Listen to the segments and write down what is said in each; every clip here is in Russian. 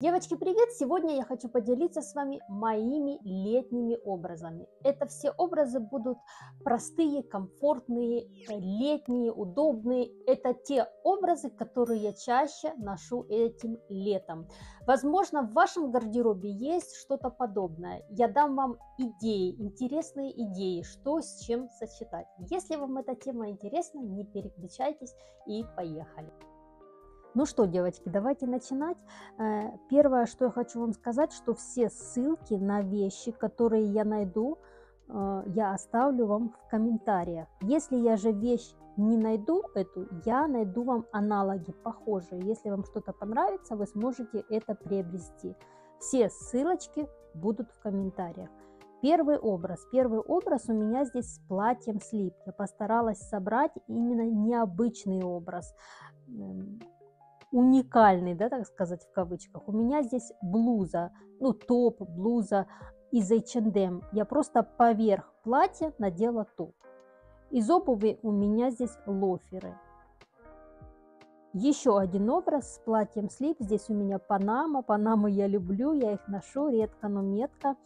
Девочки, привет! Сегодня я хочу поделиться с вами моими летними образами. Это все образы будут простые, комфортные, летние, удобные. Это те образы, которые я чаще ношу этим летом. Возможно, в вашем гардеробе есть что-то подобное. Я дам вам идеи, интересные идеи, что с чем сочетать. Если вам эта тема интересна, не переключайтесь и поехали. Ну что, девочки, давайте начинать. Э, первое, что я хочу вам сказать, что все ссылки на вещи, которые я найду, э, я оставлю вам в комментариях. Если я же вещь не найду эту, я найду вам аналоги похожие. Если вам что-то понравится, вы сможете это приобрести. Все ссылочки будут в комментариях. Первый образ. Первый образ у меня здесь с платьем слип. Я постаралась собрать именно необычный образ эм, уникальный, да, так сказать, в кавычках. У меня здесь блуза, ну, топ, блуза из H&M. Я просто поверх платья надела топ. Из обуви у меня здесь лоферы. Еще один образ с платьем слип. Здесь у меня Панама. Панаму я люблю, я их ношу редко, но метко.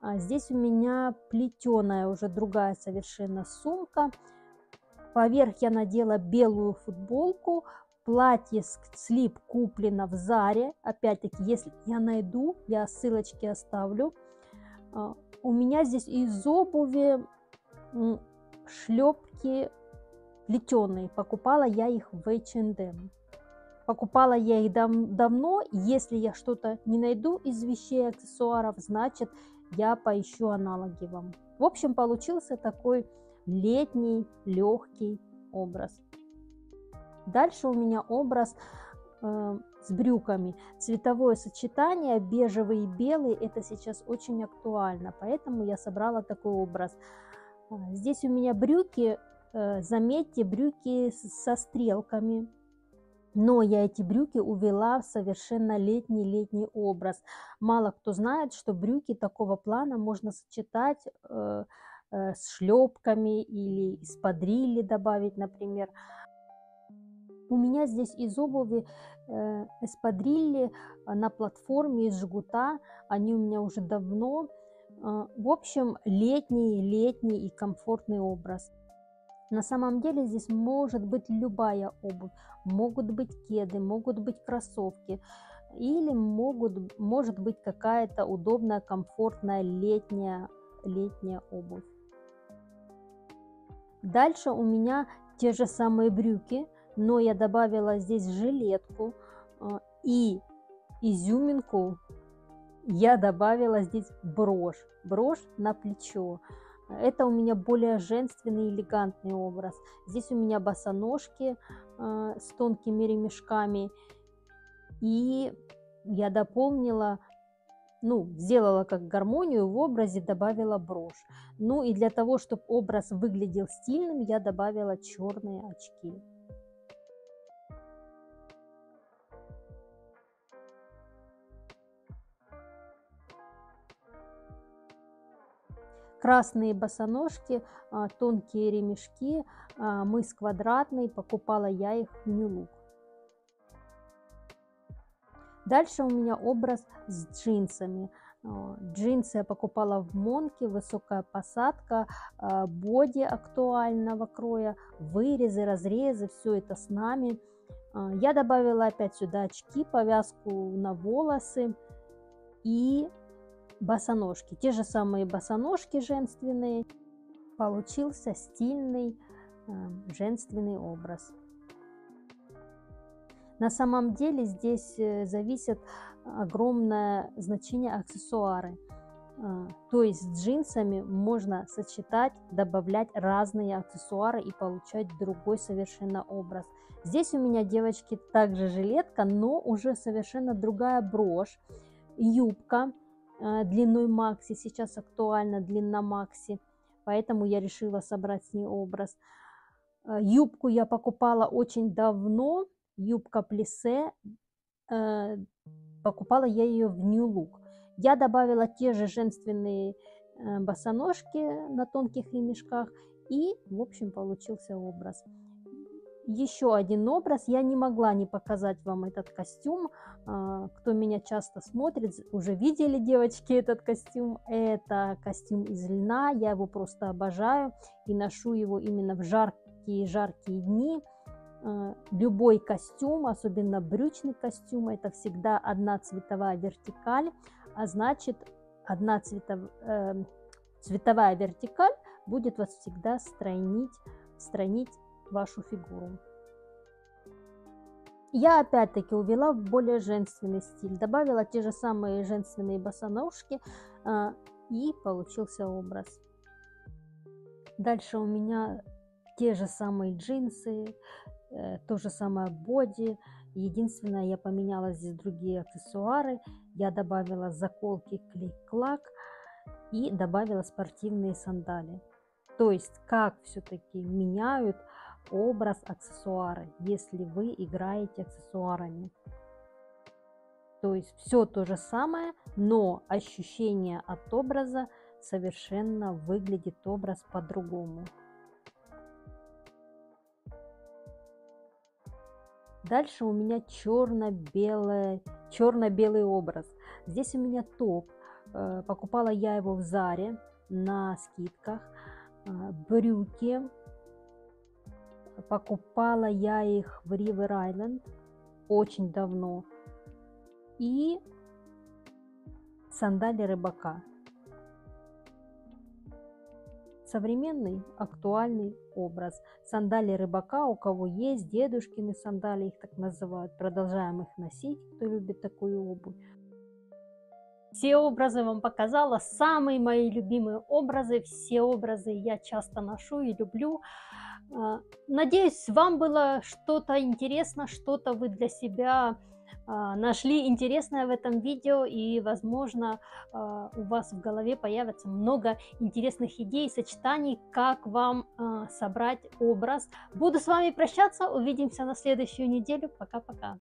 А здесь у меня плетеная уже другая совершенно сумка. Поверх я надела белую футболку, Платье слип куплено в Заре. Опять-таки, если я найду, я ссылочки оставлю. А, у меня здесь из обуви шлепки плетеные. Покупала я их в H&M. Покупала я их дав давно. Если я что-то не найду из вещей, аксессуаров, значит я поищу аналоги вам. В общем, получился такой летний легкий образ. Дальше у меня образ э, с брюками. Цветовое сочетание бежевый и белый, это сейчас очень актуально, поэтому я собрала такой образ. А, здесь у меня брюки, э, заметьте, брюки со стрелками, но я эти брюки увела в совершенно летний летний образ. Мало кто знает, что брюки такого плана можно сочетать э, э, с шлепками или из подрили добавить, например. У меня здесь из обуви э, эспадрилли э, на платформе из жгута. Они у меня уже давно. Э, в общем, летний, летний и комфортный образ. На самом деле здесь может быть любая обувь. Могут быть кеды, могут быть кроссовки. Или могут, может быть какая-то удобная, комфортная летняя, летняя обувь. Дальше у меня те же самые брюки – но я добавила здесь жилетку а, и изюминку я добавила здесь брошь, брошь на плечо. Это у меня более женственный, элегантный образ. Здесь у меня босоножки э, с тонкими ремешками. И я дополнила, ну, сделала как гармонию в образе, добавила брошь. Ну и для того, чтобы образ выглядел стильным, я добавила черные очки. Красные босоножки, а, тонкие ремешки, а, мыс квадратный, покупала я их в Look. Дальше у меня образ с джинсами. А, джинсы я покупала в Монке, высокая посадка, боди актуального кроя, вырезы, разрезы, все это с нами. Я добавила опять сюда очки, повязку на волосы и босоножки. Те же самые босоножки женственные. Получился стильный э, женственный образ. На самом деле здесь э, зависит огромное значение аксессуары. Э, то есть с джинсами можно сочетать, добавлять разные аксессуары и получать другой совершенно образ. Здесь у меня, девочки, также жилетка, но уже совершенно другая брошь, юбка длиной макси, сейчас актуальна длина макси, поэтому я решила собрать с ней образ. Э, юбку я покупала очень давно, юбка плесе, э, покупала я ее в New Look. Я добавила те же женственные босоножки на тонких ремешках и, в общем, получился образ. Еще один образ. Я не могла не показать вам этот костюм. А, кто меня часто смотрит, уже видели, девочки, этот костюм. Это костюм из льна. Я его просто обожаю и ношу его именно в жаркие-жаркие дни. А, любой костюм, особенно брючный костюм, это всегда одна цветовая вертикаль, а значит одна цветов, э, цветовая вертикаль будет вас всегда стройнить, стройнить вашу фигуру. Я опять-таки увела в более женственный стиль, добавила те же самые женственные босоножки э, и получился образ. Дальше у меня те же самые джинсы, э, то же самое боди. Единственное, я поменяла здесь другие аксессуары. Я добавила заколки клик-клак и добавила спортивные сандали. То есть, как все-таки меняют образ аксессуары, если вы играете аксессуарами. То есть все то же самое, но ощущение от образа совершенно выглядит образ по-другому. Дальше у меня черно-белый черно-белый образ. Здесь у меня топ. Э, покупала я его в Заре на скидках. Э, брюки Покупала я их в River Island очень давно. И сандали рыбака. Современный, актуальный образ. Сандали рыбака, у кого есть дедушкины сандали, их так называют. Продолжаем их носить, кто любит такую обувь. Все образы вам показала, самые мои любимые образы, все образы я часто ношу и люблю. А, надеюсь, вам было что-то интересно, что-то вы для себя а, нашли интересное в этом видео и, возможно, а, у вас в голове появится много интересных идей, сочетаний, как вам собрать образ. Буду с вами прощаться, увидимся на следующую неделю. Пока-пока.